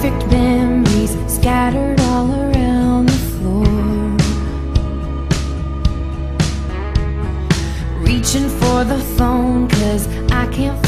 Perfect memories scattered all around the floor. Reaching for the phone, cause I can't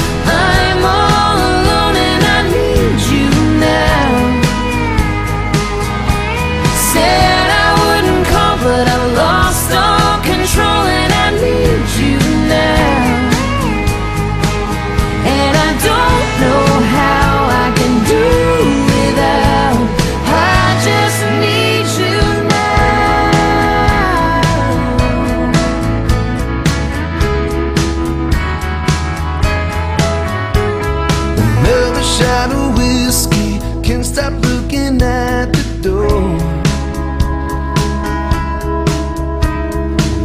Of whiskey. Can't stop looking at the door.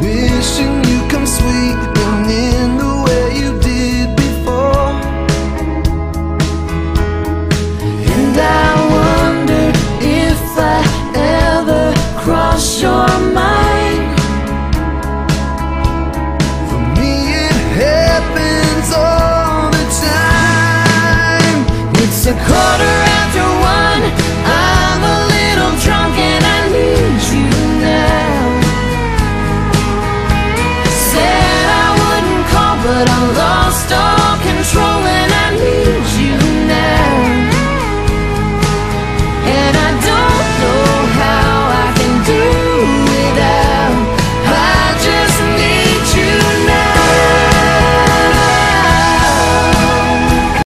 Wishing you come sweeping in the way you did before. And I wonder if I ever cross your It's a quarter after one. I'm a little drunk and I need you now. Said I wouldn't call, but I love